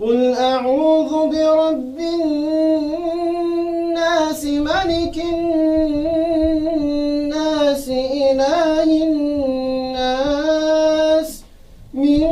قل أعوذ برب الناس ملك الناس إله الناس من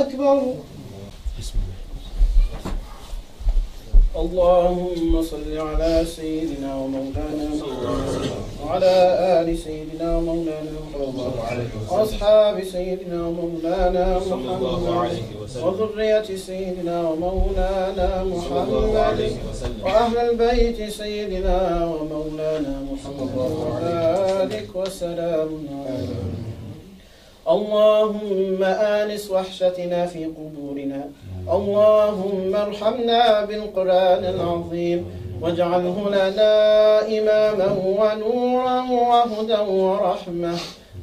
أكبر. اللهم صل على سيدنا ومولانا محمد وعلى آل سيدنا ومولانا محمد وأصحاب سيدنا ومولانا محمد وذرية سيدنا ومولانا محمد وأهل البيت سيدنا ومولانا محمد وذلك وسلام. عليهم اللهم آنس وحشتنا في قبورنا. اللهم ارحمنا بالقرآن العظيم. واجعله لنا إماما ونورا وهدى ورحمة.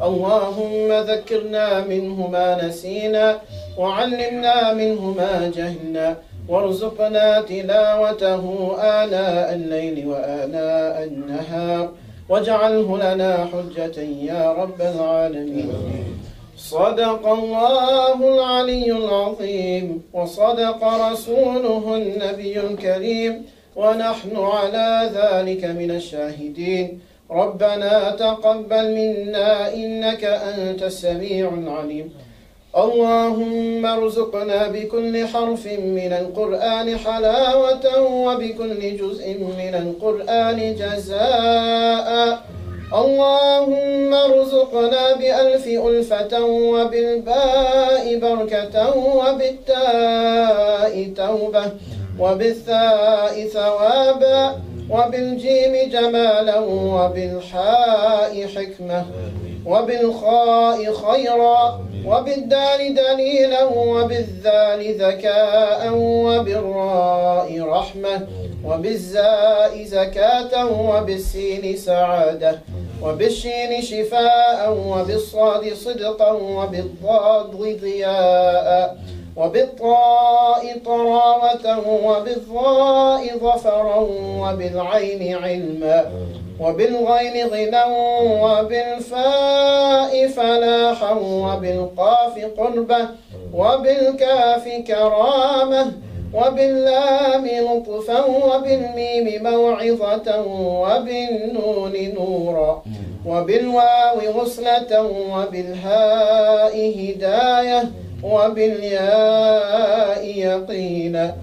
اللهم ذكرنا منه ما نسينا. وعلمنا منه ما جهلنا. وارزقنا تلاوته آناء الليل وآناء النهار. واجعله لنا حجة يا رب العالمين. صدق الله العلي العظيم وصدق رسوله النبي الكريم ونحن على ذلك من الشاهدين. ربنا تقبل منا إنك أنت السميع العليم. اللهم ارزقنا بكل حرف من القرآن حلاوة وبكل جزء من القرآن جزاء. اللهم ارزقنا بألف ألفة وبالباء بركة وبالتاء توبة وبالثاء ثوابا وبالجيم جمالا وبالحاء حكمة وبالخاء خيرا وبالدال دليلا وبالذال ذكاء وبالراء رحمة وبالزاء زكاة وبالسين سعادة وبالشين شفاء وبالصاد صدقا وبالضاد ضياء وبالطاء طراوة وبالظاء ظفرا وبالعين علما وبالغين غنى وبالفاء فلاحا وبالقاف قربة وبالكاف كرامة وباللام لطفا وبالميم موعظة وبالنون نورا. وبالواو غسلة وبالهاء هداية وبالياء يقينا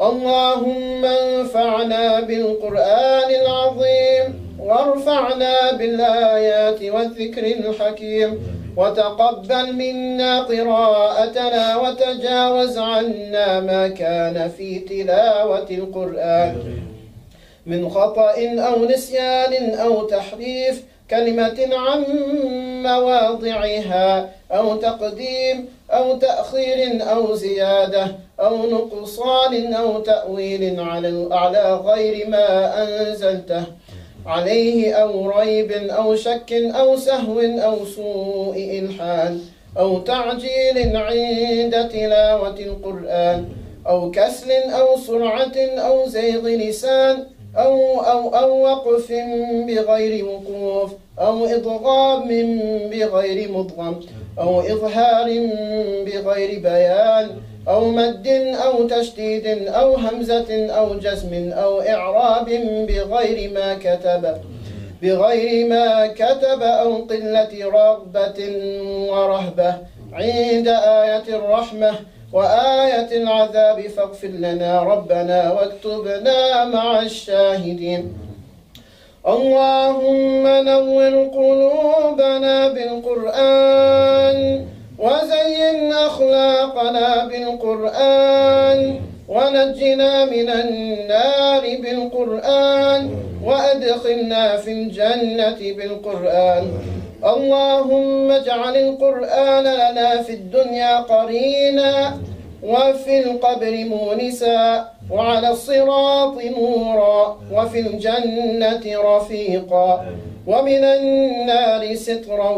اللهم انفعنا بالقرآن العظيم وارفعنا بالآيات والذكر الحكيم. وتقبل منا قراءتنا وتجاوز عنا ما كان في تلاوة القرآن. من خطأ أو نسيان أو تحريف كلمة عن مواضعها أو تقديم أو تأخير أو زيادة أو نقصان أو تأويل على غير ما أنزلته. عليه أو ريب أو شك أو سهو أو سوء إلحان أو تعجيل عند تلاوة القرآن أو كسل أو سرعة أو زيغ لسان أو أو أو وقف بغير وقوف أو إضغام بغير مضغم أو إظهار بغير بيان أو مد أو تشديد أو همزة أو جزم أو إعراب بغير ما كتب بغير ما كتب أو قلة رغبة ورهبة. عند آية الرحمة وآية العذاب فاغفر لنا ربنا واكتبنا مع الشاهدين. اللهم نور قلوبنا بالقرآن. وزين أخلاقنا بالقرآن ونجنا من النار بالقرآن وأدخلنا في الجنة بالقرآن. اللهم اجعل القرآن لنا في الدنيا قرينا وفي القبر مونسا وعلى الصراط نورا وفي الجنة رفيقا. ومن النار سترا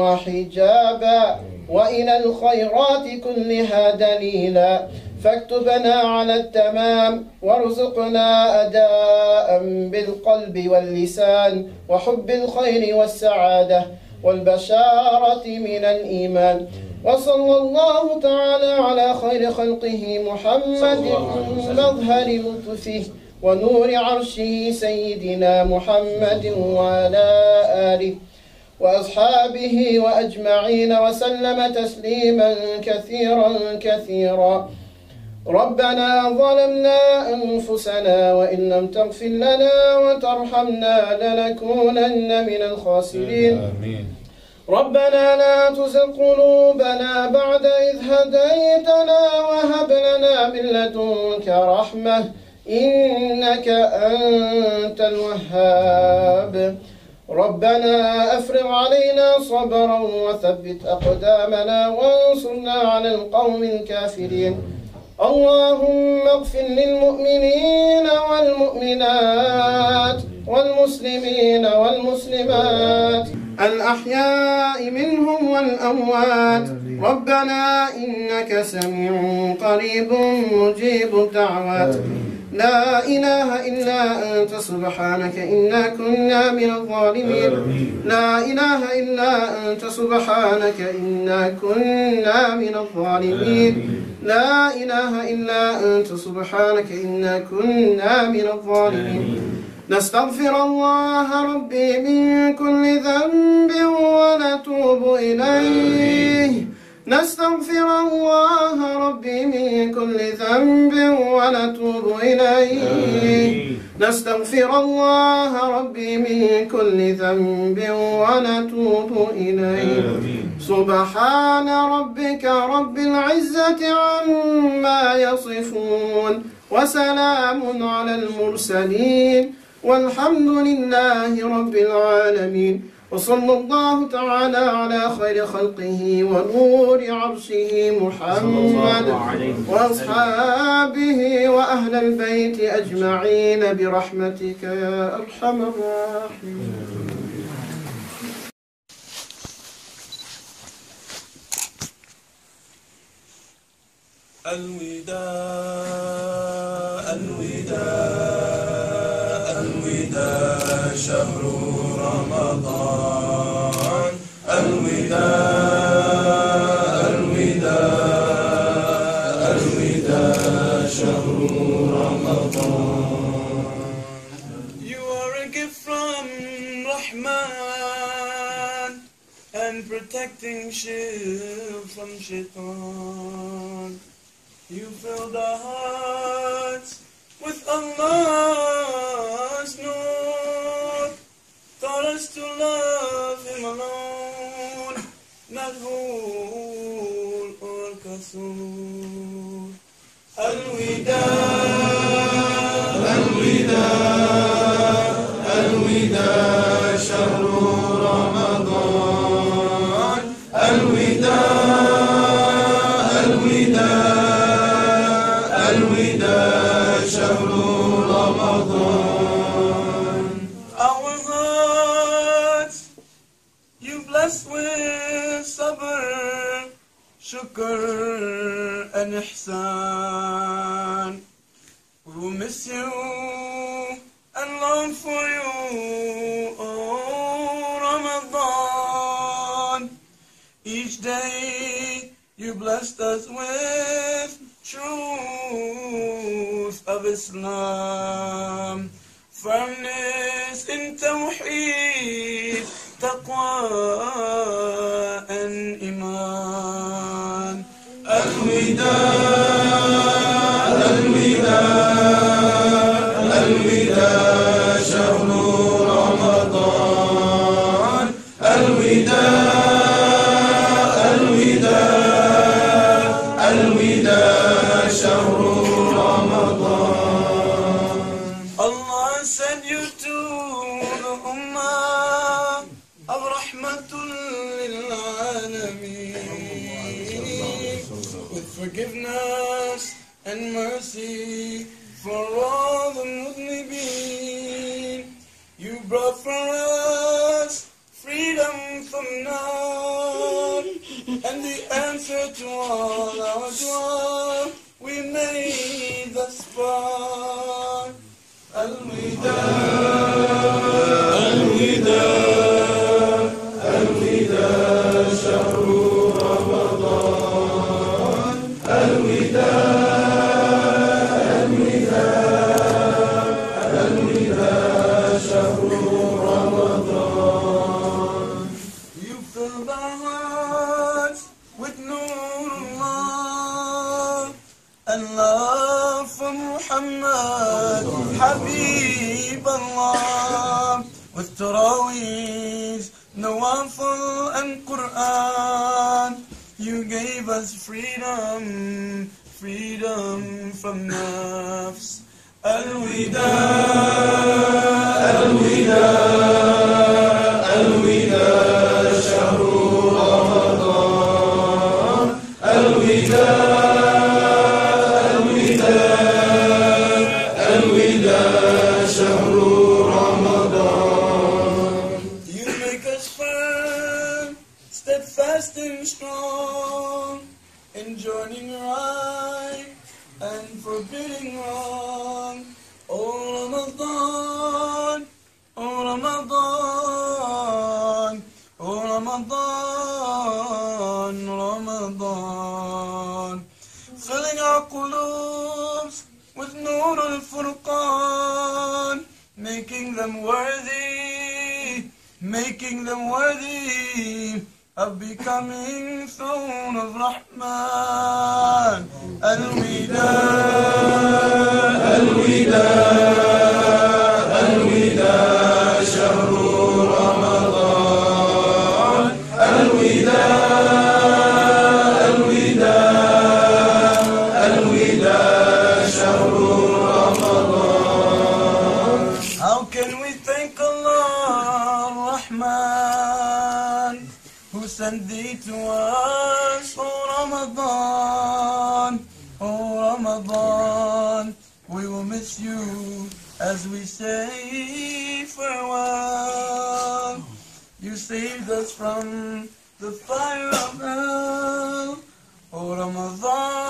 وحجابا وإلى الخيرات كلها دليلا فاكتبنا على التمام وارزقنا أداء بالقلب واللسان وحب الخير والسعادة والبشارة من الإيمان. وصلى الله تعالى على خير خلقه محمد مظهر لطفه. ونور عرشه سيدنا محمد وعلى آله وأصحابه وأجمعين وسلم تسليما كثيرا كثيرا. ربنا ظلمنا أنفسنا وإن لم تغفر لنا وترحمنا لنكونن من الخاسرين. آمين. ربنا لا تزغ قلوبنا بعد إذ هديتنا وهب لنا من لدنك رحمة. إنك أنت الوهاب. ربنا أفرغ علينا صبرا وثبت أقدامنا وانصرنا على القوم الكافرين. اللهم اغفر للمؤمنين والمؤمنات والمسلمين والمسلمات. الأحياء منهم والأموات. ربنا إنك سميع قريب مجيب الدعوات. لا إله إلا أنت سبحانك إنا كنا من الظالمين. لا إله إلا أنت سبحانك إنا كنا من الظالمين. لا إله إلا أنت سبحانك إنا كنا من الظالمين. نستغفر الله ربي من كل ذنب ونتوب إليه. نستغفر الله ربي من كل ذنب ونتوب إليه. نستغفر الله ربي من كل ذنب ونتوب إليه. سبحان ربك رب العزة عما يصفون وسلام على المرسلين والحمد لله رب العالمين. وصلى الله تعالى على خير خلقه ونور عرشه محمد وأصحابه وأهل البيت أجمعين برحمتك يا أرحم الراحمين. الوداع الوداع الوداع شهر رمضان الوداع الوداع الوداع شهر رمضان You are a gift from Rahman and protecting shield from shaitan. You filled our hearts with Allah's al shukr, and ihsan. We will miss you and long for you, oh Ramadan. Each day you blessed us with truth of Islam, firmness in Tawheed, taqwa and iman. We Cuidado. And mercy for all the Mudnibeen. You brought for us freedom from now. And the answer to all our dua we made thus far. Al-Wida. You حبيب الله والتراويح نوافل and Quran You gave us freedom freedom from nafs الوداع الوداع الوداع شهر رمضان الوداع Ramadan, Ramadan, filling our with Nur al-Furqan, making them worthy, making them worthy of becoming throne of Rahman. Al-Wida, ليت رمضان oh, oh Ramadan. We will miss you as we say farewell. You saved us from the fire of hell. Oh Ramadan.